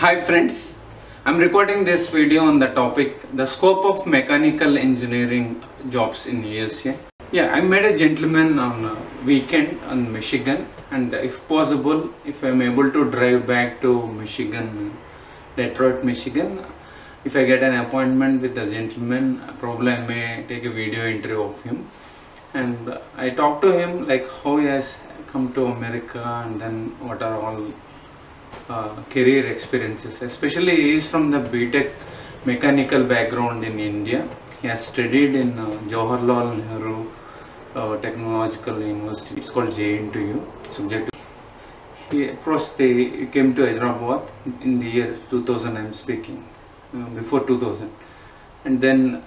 Hi friends, I'm recording this video on the topic the scope of mechanical engineering jobs in USA. Yeah, I met a gentleman on a weekend in Michigan and if possible, if I'm able to drive back to Michigan, Detroit, Michigan, if I get an appointment with the gentleman, probably I may take a video interview of him and I talked to him like how he has come to America and then what are all uh, career experiences. Especially he is from the BTech mechanical background in India. He has studied in uh, Jawaharlal Nehru uh, Technological University. It's called JNTU. Subject. He approached the, he came to Hyderabad in the year 2000 I'm speaking, uh, before 2000. And then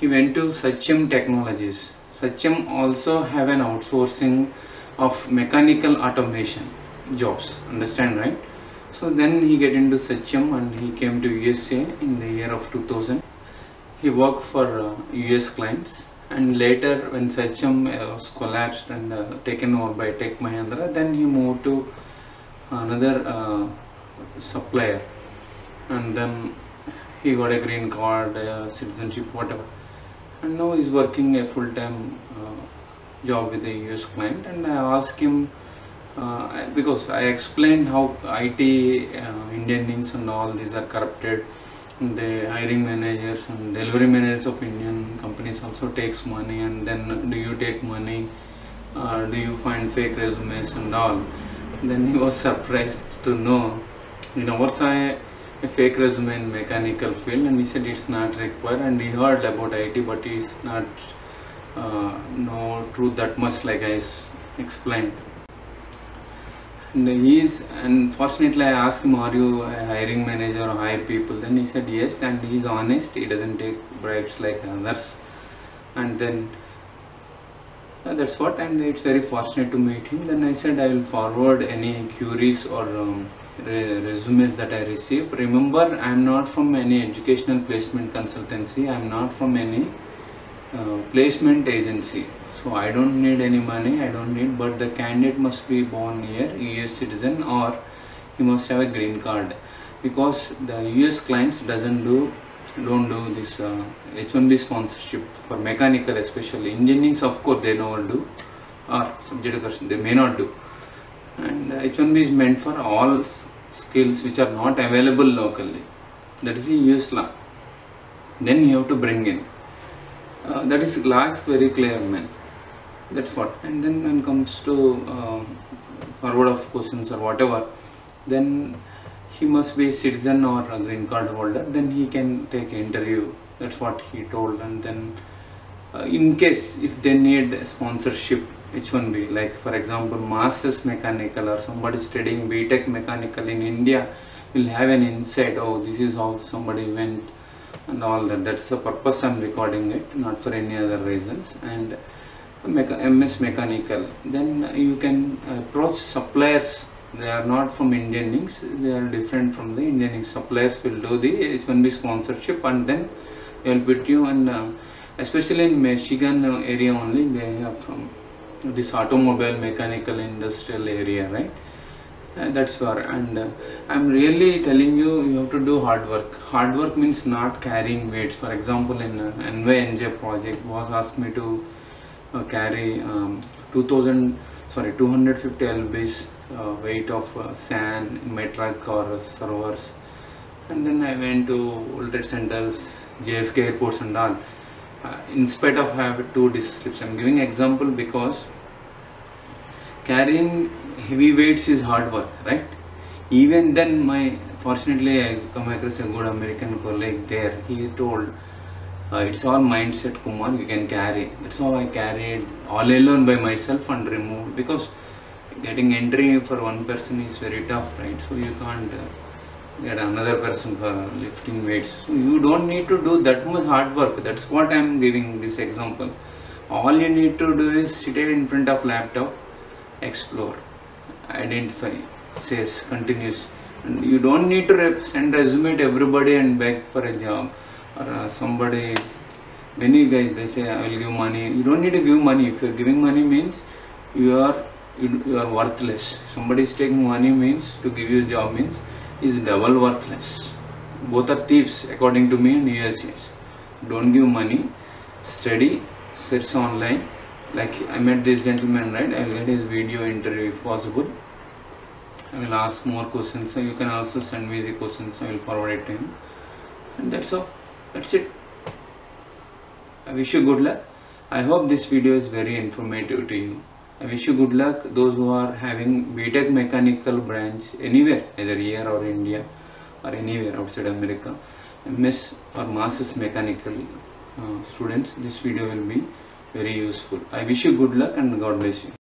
he went to Satyam Technologies. Satyam also have an outsourcing of mechanical automation jobs understand right? So then he get into Satyam and he came to USA in the year of 2000 he worked for uh, US clients and later when Satyam uh, was collapsed and uh, taken over by Tech Mahindra then he moved to another uh, supplier. And then he got a green card uh, citizenship whatever. And now he's working a full-time uh, job with the US client and I asked him uh, because I explained how IT uh, Indian and all these are corrupted. The hiring managers and delivery managers of Indian companies also takes money and then do you take money? Uh, do you find fake resumes and all? Then he was surprised to know you know side a fake resume in mechanical field and he said it's not required. And he heard about IT but he's not uh, know truth that much like I explained he is and fortunately I asked him are you hiring manager or hire people? Then he said yes and he's honest. He doesn't take bribes like others. And then uh, that's what and it's very fortunate to meet him. Then I said I will forward any queries or um, re- resumes that I receive. Remember I am not from any educational placement consultancy. I am not from any uh, placement agency so i don't need any money i don't need but the candidate must be born here us citizen or he must have a green card. Because the us clients doesn't do don't do this uh, h1b sponsorship for mechanical especially engineers of course they never do or subject question they may not do. And uh, h1b is meant for all skills which are not available locally. That is the us law. Then you have to bring in. Uh, that is is very clear man that's what. And then when it comes to um, forward of questions or whatever then he must be a citizen or a green card holder. Then he can take interview. That's what he told. And then uh, in case if they need sponsorship h1b like for example masters mechanical or somebody studying btech mechanical in india will have an insight oh this is how somebody went and all that. That's the purpose i'm recording it not for any other reasons. And ms mechanical. Then you can approach suppliers. They are not from indian inks. They are different from the indian inks. Suppliers will do the h1b sponsorship and then they will put you. And uh, especially in michigan uh, area only they have from this automobile mechanical industrial area right? Uh, that's where. And uh, i'm really telling you you have to do hard work. Hard work means not carrying weights. For example in uh, nvnj project was asked me to uh, carry um, 2000 sorry 250 lbs uh, weight of uh, sand in my truck or uh, servers. And then i went to world trade centers jfk airports and all. Uh, in spite of have two discs i'm giving example because carrying heavy weights is hard work right? Even then my fortunately i come across a good american colleague there. He told uh, it's all mindset kumar. You can carry. That's how i carried all alone by myself and removed because getting entry for one person is very tough right? So you can't uh, get another person for lifting weights. So you don't need to do that much hard work. That's what i'm giving this example. All you need to do is sit in front of laptop explore identify says continues and you don't need to send resume to everybody and beg for a job or uh, somebody many guys they say i will give money. You don't need to give money. If you're giving money means you are you, you are worthless. Somebody is taking money means to give you a job means is double worthless. Both are thieves according to me and USCS don't give money. Study search online. Like I met this gentleman right? I will get his video interview if possible. I will ask more questions. So you can also send me the questions. I will forward it to him. And that's all that's it. I wish you good luck. I hope this video is very informative to you. I wish you good luck those who are having BTech mechanical branch anywhere either here or India or anywhere outside America. MS or Masters mechanical uh, students this video will be very useful. I wish you good luck and God bless you